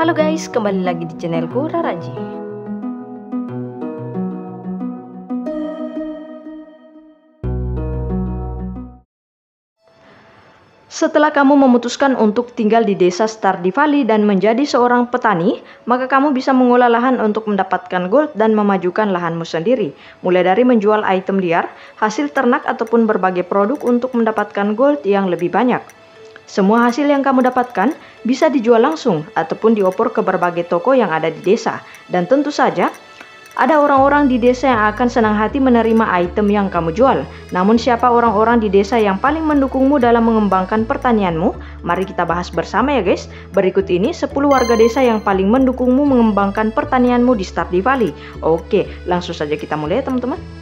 Halo guys, kembali lagi di channelku Raraji. Setelah kamu memutuskan untuk tinggal di desa Stardi Valley dan menjadi seorang petani, maka kamu bisa mengolah lahan untuk mendapatkan gold dan memajukan lahanmu sendiri. Mulai dari menjual item liar, hasil ternak ataupun berbagai produk untuk mendapatkan gold yang lebih banyak. Semua hasil yang kamu dapatkan bisa dijual langsung ataupun diopor ke berbagai toko yang ada di desa. Dan tentu saja, ada orang-orang di desa yang akan senang hati menerima item yang kamu jual. Namun siapa orang-orang di desa yang paling mendukungmu dalam mengembangkan pertanianmu? Mari kita bahas bersama ya guys. Berikut ini 10 warga desa yang paling mendukungmu mengembangkan pertanianmu di Stardew Valley. Oke, langsung saja kita mulai teman-teman.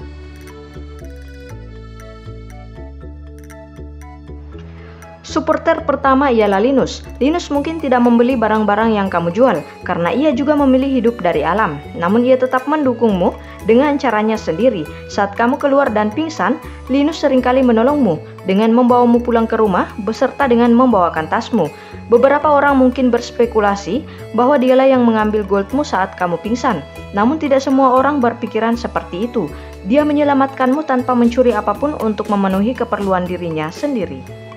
Supporter pertama ialah Linus. Linus mungkin tidak membeli barang-barang yang kamu jual karena ia juga memilih hidup dari alam. Namun ia tetap mendukungmu dengan caranya sendiri. Saat kamu keluar dan pingsan, Linus sering kali menolongmu dengan membawamu pulang ke rumah beserta dengan membawakan tasmu. Beberapa orang mungkin berspekulasi bahwa dialah yang mengambil goldmu saat kamu pingsan. Namun tidak semua orang berpikiran seperti itu. Dia menyelamatkanmu tanpa mencuri apa pun untuk memenuhi keperluan dirinya sendiri.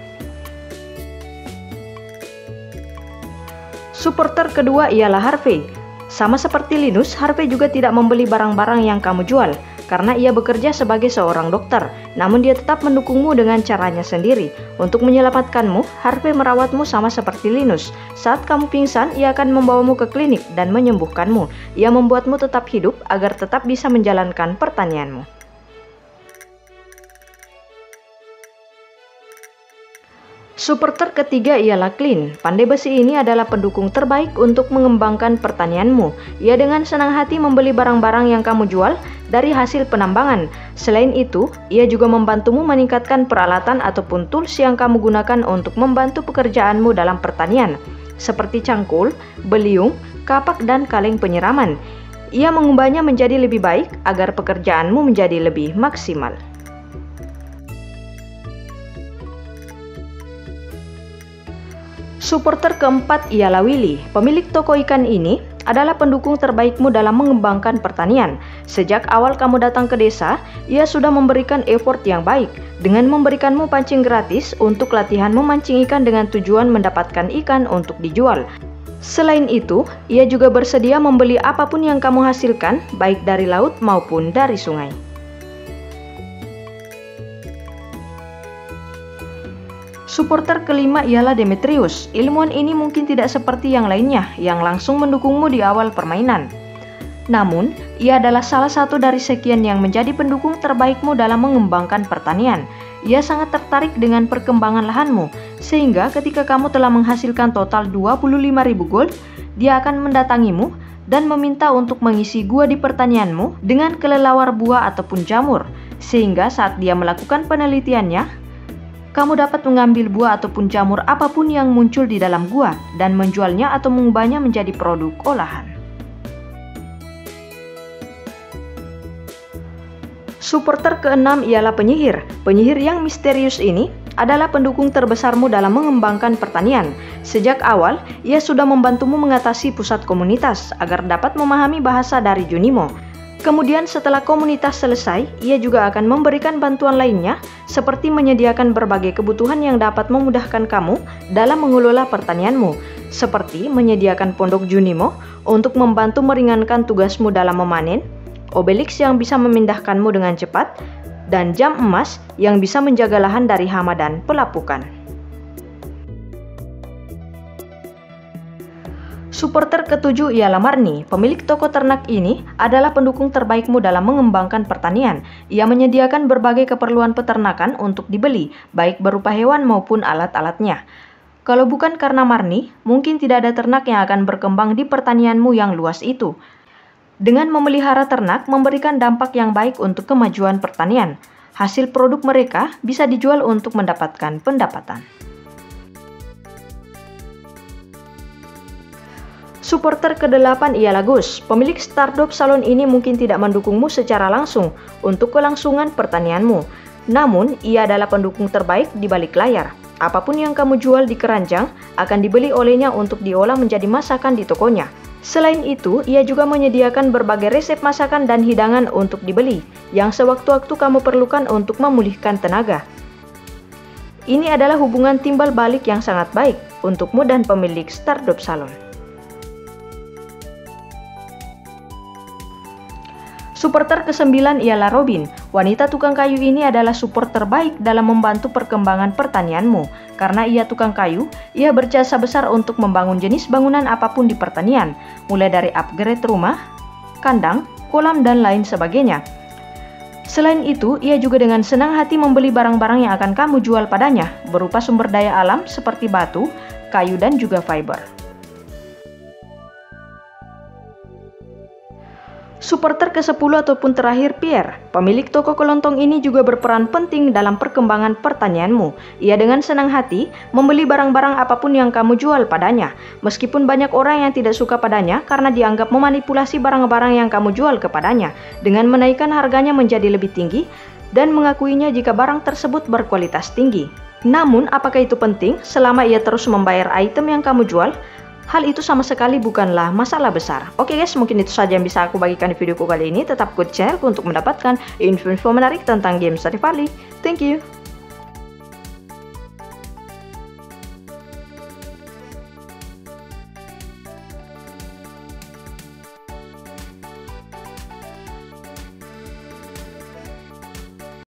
Supporter kedua ialah Harvey. Sama seperti Linus, Harvey juga tidak membeli barang-barang yang kamu jual karena ia bekerja sebagai seorang dokter. Namun dia tetap mendukungmu dengan caranya sendiri. Untuk menyelamatkanmu, Harvey merawatmu sama seperti Linus. Saat kamu pingsan, ia akan membawamu ke klinik dan menyembuhkanmu. Ia membuatmu tetap hidup agar tetap bisa menjalankan pertanianmu. Supporter ketiga ialah Clean. Pandai besi ini adalah pendukung terbaik untuk mengembangkan pertanianmu. Ia dengan senang hati membeli barang-barang yang kamu jual dari hasil penambangan. Selain itu, ia juga membantumu meningkatkan peralatan ataupun tools yang kamu gunakan untuk membantu pekerjaanmu dalam pertanian, seperti cangkul, beliung, kapak, dan kaleng penyiraman. Ia mengubahnya menjadi lebih baik agar pekerjaanmu menjadi lebih maksimal. Supporter keempat ialah Willy. Pemilik toko ikan ini adalah pendukung terbaikmu dalam mengembangkan pertanian. Sejak awal kamu datang ke desa, ia sudah memberikan effort yang baik dengan memberikanmu pancing gratis untuk latihan memancing ikan dengan tujuan mendapatkan ikan untuk dijual. Selain itu, ia juga bersedia membeli apa pun yang kamu hasilkan, baik dari laut maupun dari sungai. Supporter kelima ialah Demetrius. Ilmuwan ini mungkin tidak seperti yang lainnya yang langsung mendukungmu di awal permainan. Namun, ia adalah salah satu dari sekian yang menjadi pendukung terbaikmu dalam mengembangkan pertanian. Ia sangat tertarik dengan perkembangan lahanmu, sehingga ketika kamu telah menghasilkan total 25.000 gold, dia akan mendatangimu dan meminta untuk mengisi gua di pertanianmu dengan kelelawar buah ataupun jamur, sehingga saat dia melakukan penelitiannya, kamu dapat mengambil buah ataupun jamur apa pun yang muncul di dalam gua dan menjualnya atau mengubahnya menjadi produk olahan. Supporter keenam ialah penyihir. Penyihir yang misterius ini adalah pendukung terbesarmu dalam mengembangkan pertanian. Sejak awal, ia sudah membantumu mengatasi pusat komunitas agar dapat memahami bahasa dari Junimo Kemudian setelah komunitas selesai, ia juga akan memberikan bantuan lainnya seperti menyediakan berbagai kebutuhan yang dapat memudahkan kamu dalam mengelola pertanianmu, seperti menyediakan pondok Junimo untuk membantu meringankan tugasmu dalam memanen, obelix yang bisa memindahkanmu dengan cepat, dan jam emas yang bisa menjaga lahan dari hama dan pelapukan. Supporter ketujuh ialah Marni. Pemilik toko ternak ini adalah pendukung terbaikmu dalam mengembangkan pertanian. Ia menyediakan berbagai keperluan peternakan untuk dibeli, baik berupa hewan maupun alat-alatnya. Kalau bukan karena Marni, mungkin tidak ada ternak yang akan berkembang di pertanianmu yang luas itu. Dengan memelihara ternak memberikan dampak yang baik untuk kemajuan pertanian. Hasil produk mereka bisa dijual untuk mendapatkan pendapatan. Supporter ke-8 ialah Gus. Pemilik Stardop Salon ini mungkin tidak mendukungmu secara langsung untuk kelangsungan pertanianmu. Namun, ia adalah pendukung terbaik di balik layar. apa pun yang kamu jual di keranjang akan dibeli olehnya untuk diolah menjadi masakan di tokonya. Selain itu, ia juga menyediakan berbagai resep masakan dan hidangan untuk dibeli, yang sewaktu-waktu kamu perlukan untuk memulihkan tenaga. Ini adalah hubungan timbal balik yang sangat baik untukmu dan pemilik Stardop Salon. Supporter ke-9 ialah Robin. Wanita tukang kayu ini adalah support terbaik dalam membantu perkembangan pertanianmu. Karena ia tukang kayu, ia berjasa besar untuk membangun jenis bangunan apa pun di pertanian, mulai dari upgrade rumah, kandang, kolam, dan lain sebagainya. Selain itu, ia juga dengan senang hati membeli barang-barang yang akan kamu jual padanya, berupa sumber daya alam seperti batu, kayu, dan juga fiber. Supporter ke-10 ataupun terakhir Pierre, pemilik toko kelontong ini juga berperan penting dalam perkembangan pertanianmu. Ia dengan senang hati membeli barang-barang apa pun yang kamu jual padanya, meskipun banyak orang yang tidak suka padanya karena dianggap memanipulasi barang-barang yang kamu jual kepadanya dengan menaikkan harganya menjadi lebih tinggi dan mengakuinya jika barang tersebut berkualitas tinggi. Namun, apakah itu penting selama ia terus membayar item yang kamu jual? Hal itu sama sekali bukanlah masalah besar. Oke guys, mungkin itu saja yang bisa aku bagikan di videoku kali ini. Tetap good channel untuk mendapatkan info-info menarik tentang game Stardew Valley. Thank you.